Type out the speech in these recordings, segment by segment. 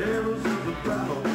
Heroes of the battle.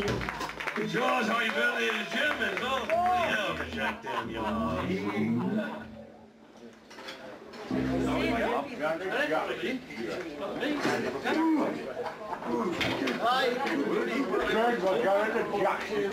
George, how you been, ladies and gentlemen? Oh, hell of a shot down, y'all. George will go into Jackson.